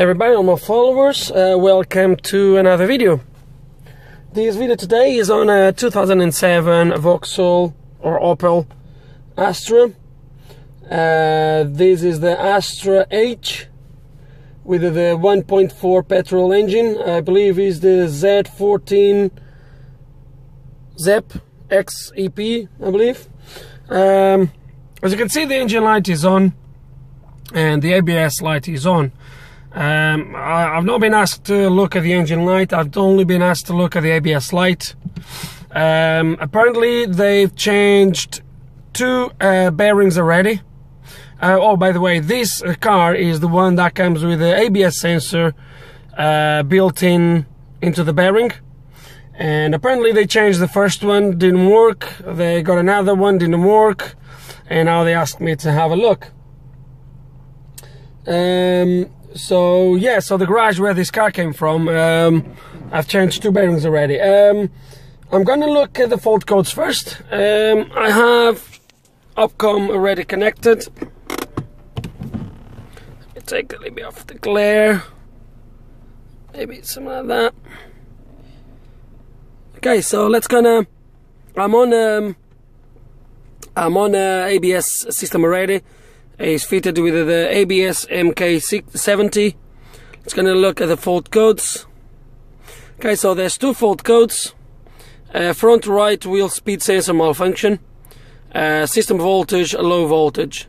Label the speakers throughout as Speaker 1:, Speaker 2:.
Speaker 1: everybody, all my followers, uh, welcome to another video. This video today is on a 2007 Vauxhall or Opel Astra. Uh, this is the Astra H with the 1.4 petrol engine. I believe is the Z14 ZEP XEP, I believe. Um, as you can see, the engine light is on and the ABS light is on. Um, I, have not been asked to look at the engine light, I've only been asked to look at the ABS light. Um, apparently, they've changed two uh, bearings already. Uh, oh, by the way, this car is the one that comes with the ABS sensor uh, built in into the bearing. And apparently, they changed the first one, didn't work. They got another one, didn't work. And now they asked me to have a look. Um, so yeah, so the garage where this car came from, um, I've changed two bearings already. Um, I'm gonna look at the fault codes first. Um, I have OP-COM already connected. Take a little bit off the glare. Maybe something like that. Okay, so let's gonna. I'm on. Um, I'm on uh, ABS system already is fitted with the ABS MK70. It's going to look at the fault codes. Okay, so there's two fault codes. Uh, front right wheel speed sensor malfunction. Uh, system voltage, low voltage.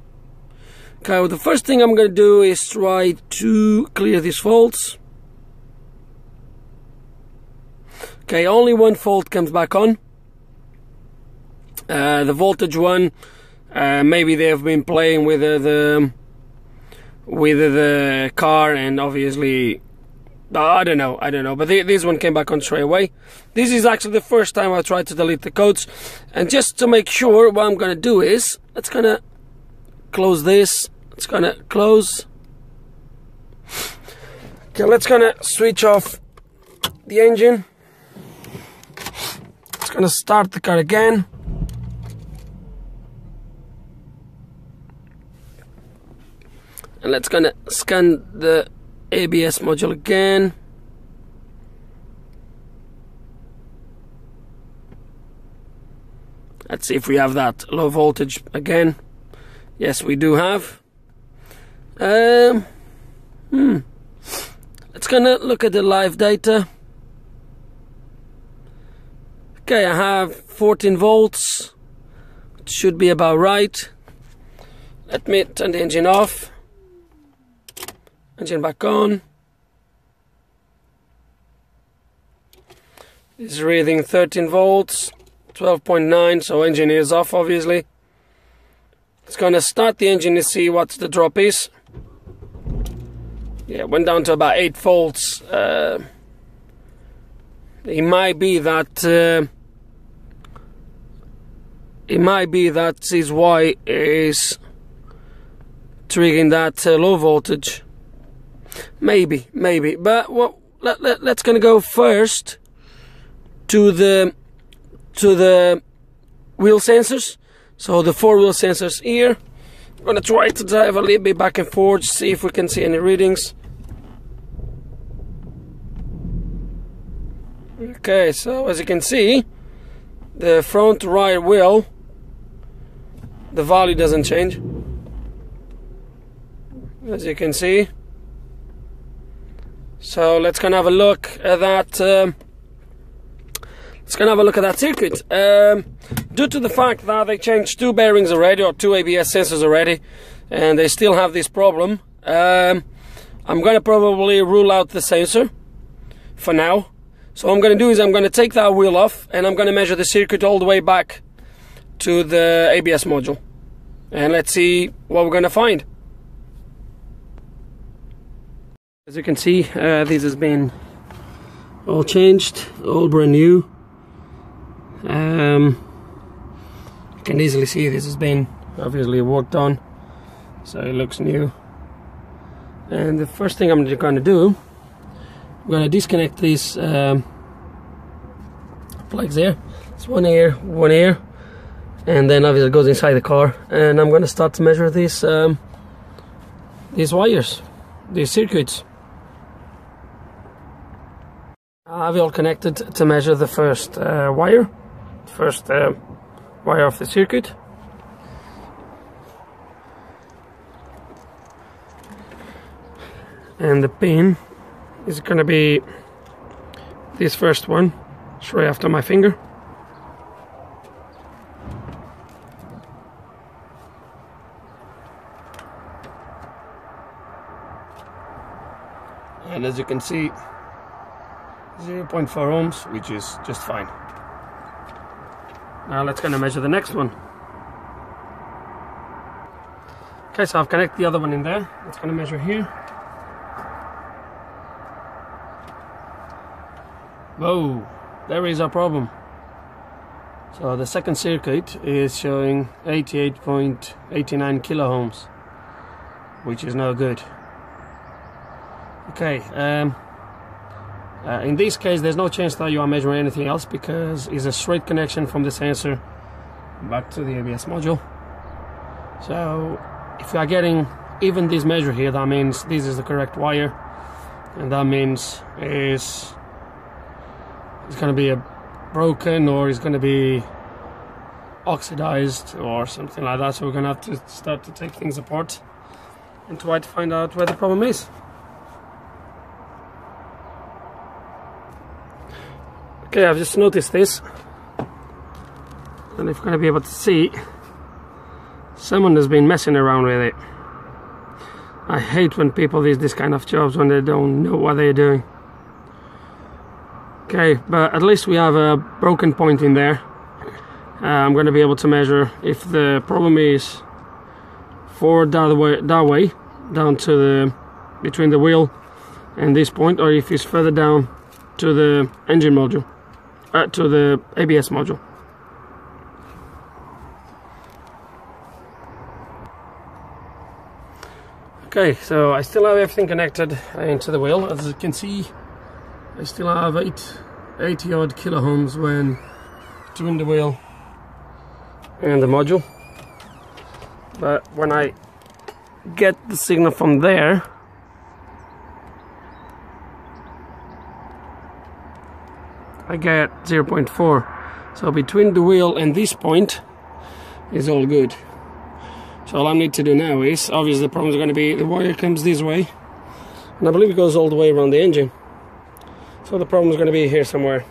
Speaker 1: Okay, well, the first thing I'm to do is try to clear these faults. Okay, only one fault comes back on. Uh, the voltage one uh, maybe they've been playing with uh, the with the car and obviously I don't know I don't know but the, this one came back on straight away. This is actually the first time I tried to delete the codes and just to make sure what I'm gonna do is let's gonna close this it's gonna close. Okay let's gonna switch off the engine. It's gonna start the car again and let's gonna scan the ABS module again. Let's see if we have that low voltage again. Yes we do have. Um, hmm. Let's gonna look at the live data. Okay I have 14 volts. It should be about right. Let me turn the engine off engine back on. Is reading 13 volts 12.9 so engine is off obviously. It's gonna start the engine to see what the drop is. Yeah went down to about 8 volts. Uh, it might be that uh, it might be that is why is triggering that uh, low voltage Maybe, maybe. But what? Let, let's gonna go first to the to the wheel sensors. So the four wheel sensors here. I'm gonna try to drive a little bit back and forth, see if we can see any readings. Okay, so as you can see, the front right wheel, the value doesn't change. As you can see. So let's go and have a look at that. Um, let's go and have a look at that circuit. Um, due to the fact that they changed two bearings already, or two ABS sensors already, and they still have this problem, um, I'm going to probably rule out the sensor for now. So what I'm going to do is I'm going to take that wheel off, and I'm going to measure the circuit all the way back to the ABS module. And let's see what we're going to find. As you can see, uh, this has been all changed, all brand new. Um, you can easily see this has been obviously worked on, so it looks new. And the first thing I'm going to do, I'm going to disconnect these um, plugs there. It's one here, one here, and then obviously goes inside the car. And I'm going to start to measure these um, these wires, these circuits. All connected to measure the first uh, wire, first uh, wire of the circuit. And the pin is going to be this first one, straight after my finger. And as you can see, 0.4 ohms, which is just fine. Now let's gonna measure the next one. Okay, so I've connected the other one in there. Let's gonna measure here. Whoa, there is a problem. So the second circuit is showing 88.89 kilo ohms, which is no good. Okay, um, uh, in this case there's no chance that you are measuring anything else because it's a straight connection from the sensor back to the ABS module. So if you are getting even this measure here, that means this is the correct wire, and that means is it's going to be a broken or it's going to be oxidized or something like that. So we're going to have to start to take things apart and try to find out where the problem is. Okay, I've just noticed this. And if you're going to be able to see, someone has been messing around with it. I hate when people do this kind of jobs when they don't know what they're doing. Okay, but at least we have a broken point in there. Uh, I'm going to be able to measure if the problem is forward that way, that way, down to the between the wheel and this point, or if it's further down to the engine module uh, to the ABS module. Okay, so I still have everything connected into the wheel. As you can see, I still have eight, 80 odd kilo ohms when between the wheel and the module. But when I get the signal from there, I get 0.4 so between the wheel and this point is all good. So all I need to do now is obviously the problem is going to be the wire comes this way. And I believe it goes all the way around the engine. So the problem is going to be here somewhere.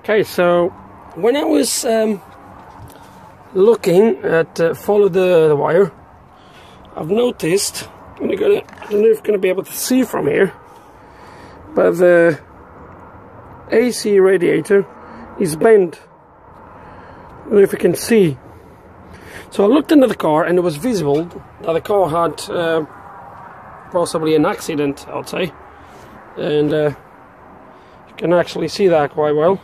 Speaker 1: Okay so when I was um, looking at uh, follow the, the wire I've noticed you're gonna, I don't know if you're gonna be able to see from here, but the AC radiator is bent. I don't know if you can see. So I looked into the car and it was visible that the car had uh, possibly an accident, I'd say. And uh, you can actually see that quite well.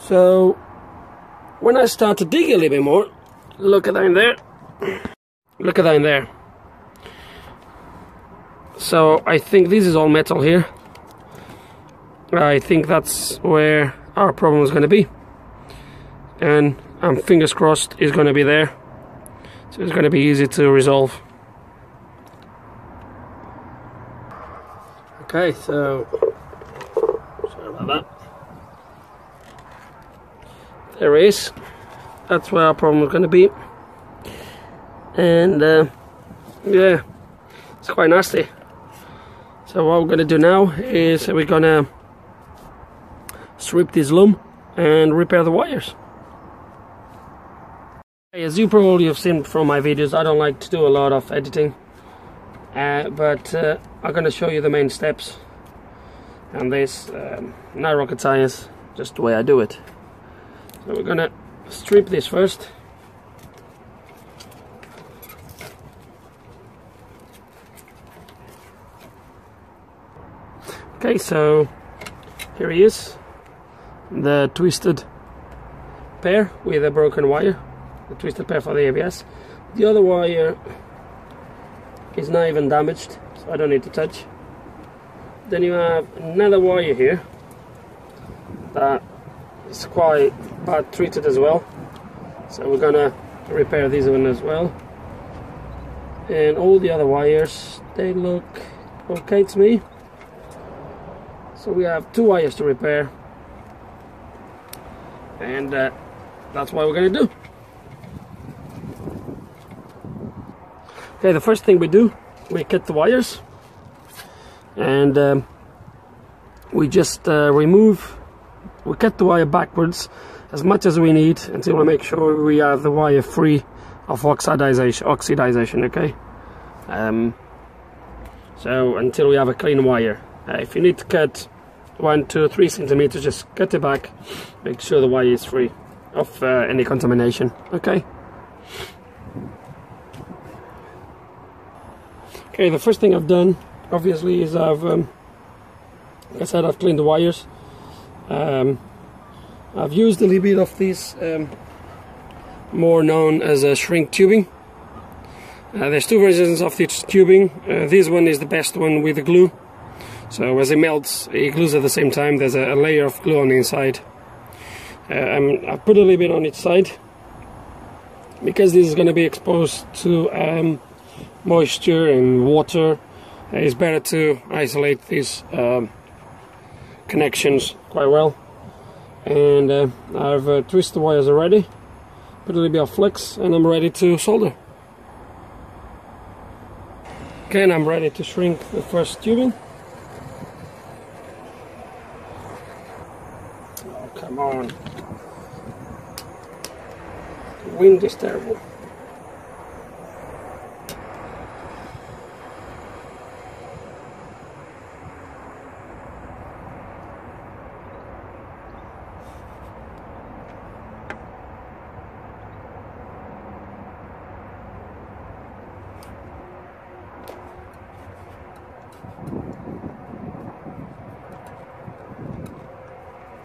Speaker 1: So when I start to dig a little bit more, look at in there. Look at in there. So I think this is all metal here. I think that's where our problem is going to be. And I'm um, fingers crossed it's going to be there. So it's going to be easy to resolve. Okay, so sorry about that. There is. That's where our problem is going to be. And uh, yeah, it's quite nasty. So what we're to do now is we're to strip this loom and repair the wires. As you probably have seen from my videos, I don't like to do a lot of editing. Uh, but uh, I'm to show you the main steps. And this, um, not rocket science, just the way I do it. So we're to strip this first. Okay, so here he is, the twisted pair with a broken wire, the twisted pair for the ABS. The other wire is not even damaged, so I don't need to touch. Then you have another wire here that is quite bad treated as well. So we're gonna repair this one as well. and all the other wires they look okay to me so we have two wires to repair. And uh, that's what we're gonna do. Okay the first thing we do we cut the wires. And um, we just uh, remove we cut the wire backwards as much as we need until we make sure we have the wire free of oxidization oxidization okay? Um, so until we have a clean wire uh, if you need to cut one two three centimeters just cut it back. Make sure the wire is free of uh, any contamination okay? Okay the first thing I've done obviously is I've um, like I said I've cleaned the wires. Um, I've used a little bit of this um, more known as a shrink tubing. Uh, there's two versions of this tubing. Uh, this one is the best one with the glue so as it melts it glues at the same time there's a, a layer of glue on the inside. Uh, I put a little bit on each side because this is going to be exposed to um, moisture and water. It's better to isolate these um, connections quite well. And uh, I've uh, twisted the wires already put a little bit of flux and I'm ready to solder. Okay and I'm ready to shrink the first tubing oh come on the wind is terrible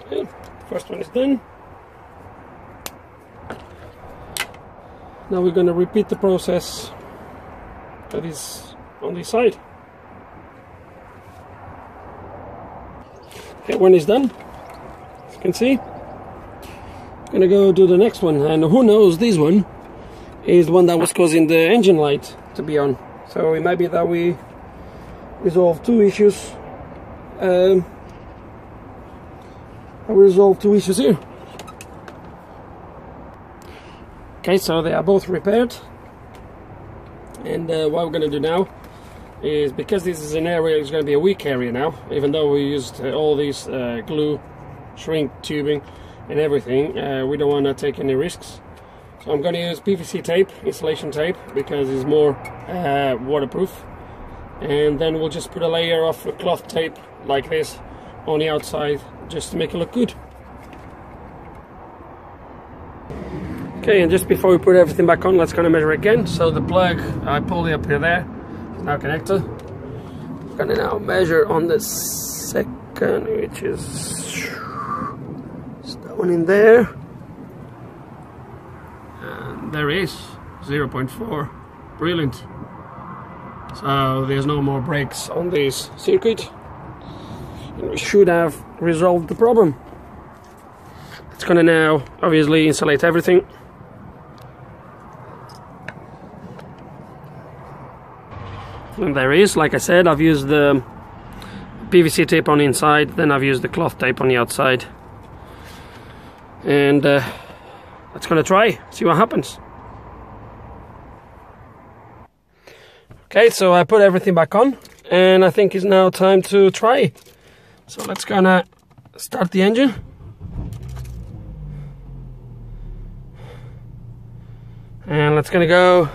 Speaker 1: Okay, first one is done. Now we're going to repeat the process that is on this side. Okay, one is done. As you can see. I'm Gonna go do the next one, and who knows, this one is the one that was causing the engine light to be on. So it might be that we resolve two issues. Um, I resolve two issues here. Okay, so they are both repaired. And uh, what we're going to do now is because this is an area, it's going to be a weak area now, even though we used uh, all these uh, glue, shrink tubing, and everything, uh, we don't want to take any risks. So I'm going to use PVC tape, insulation tape, because it's more uh, waterproof. And then we'll just put a layer of cloth tape like this on the outside just to make it look good. Okay, and just before we put everything back on, let's kind of measure again. So the plug, I pulled it up here there, now connected. I'm gonna now measure on the second, which is that one in there. And there is 0.4, brilliant. So there's no more breaks on this circuit. And we should have resolved the problem. It's gonna now obviously insulate everything. There is, like I said, I've used the PVC tape on the inside, then I've used the cloth tape on the outside. And uh, let's gonna try, see what happens. Okay, so I put everything back on, and I think it's now time to try. So let's gonna start the engine. And let's gonna go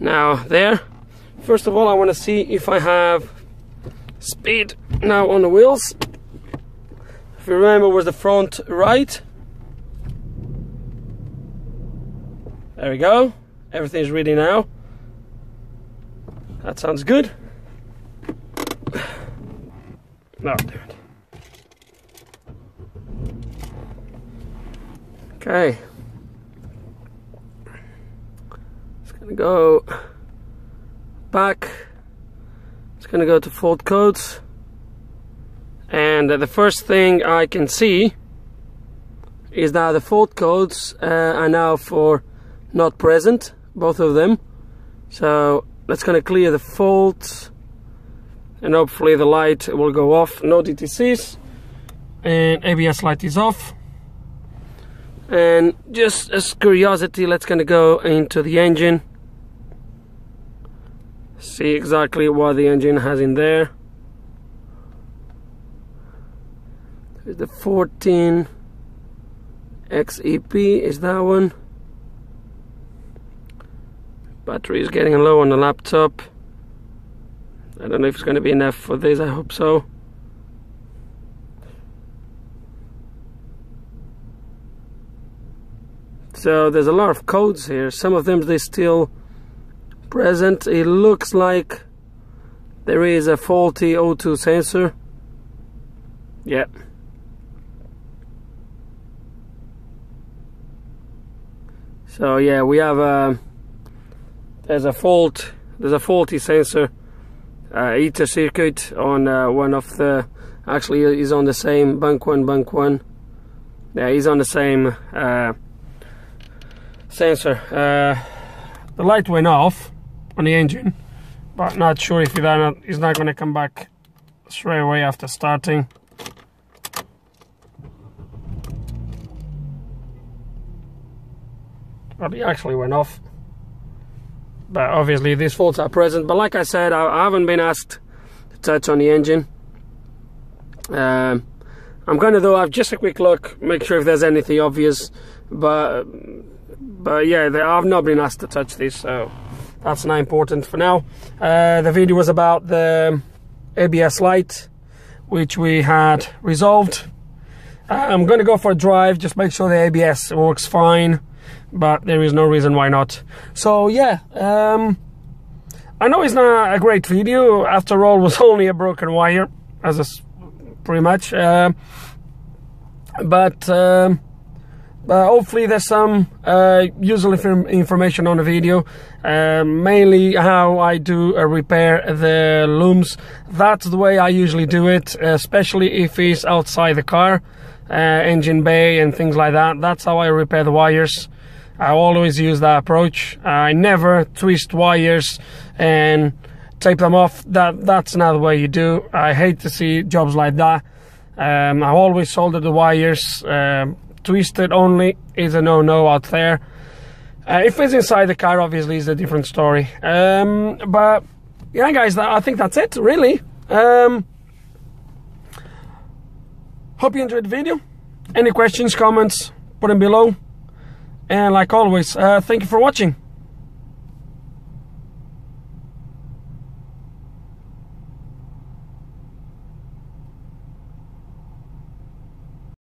Speaker 1: now there. First of all, I want to see if I have speed now on the wheels. If you remember, was the front right. There we go. Everything's ready now. That sounds good. No, damn it. Okay. It's gonna go back. It's gonna go to fault codes. And uh, the first thing I can see is that the fault codes uh, are now for not present, both of them. so that's gonna clear the faults and hopefully the light will go off no DTCs and ABS light is off and just as curiosity let's gonna go into the engine see exactly what the engine has in there. There's the 14 XEP is that one? Battery is getting low on the laptop. I don't know if it's going to be enough for this I hope so. So there's a lot of codes here. Some of them they still present it looks like there is a faulty O2 sensor. Yeah. So yeah we have a there's a fault there's a faulty sensor uh, heater circuit on uh, one of the actually is on the same bank one bank one. Yeah he's on the same uh, sensor. Uh, the light went off on the engine, but not sure if not, it's not going to come back straight away after starting. But it actually went off. But obviously these faults are present. But like I said, I, haven't been asked to touch on the engine. Um, I'm going to though have just a quick look, make sure if there's anything obvious. But but yeah, they, I've not been asked to touch this, so that's not important for now. Uh, the video was about the ABS light, which we had resolved. Uh, I'm going to go for a drive, just make sure the ABS works fine, but there is no reason why not. So yeah, um, I know it's not a great video. After all, was only a broken wire, as a, pretty much. Uh, but um, uh, hopefully there's some uh, useful information on the video. Uh, mainly how I do uh, repair the looms. That's the way I usually do it especially if it's outside the car uh, engine bay and things like that. That's how I repair the wires. I always use that approach. I never twist wires and tape them off. That that's not the way you do. I hate to see jobs like that. Um, I always solder the wires um, twisted only is a no-no out there. Uh, if it's inside the car, obviously, it's a different story. Um, but yeah, guys, I think that's it, really. Um, hope you enjoyed the video. Any questions, comments, put them below. And like always, uh, thank you for watching.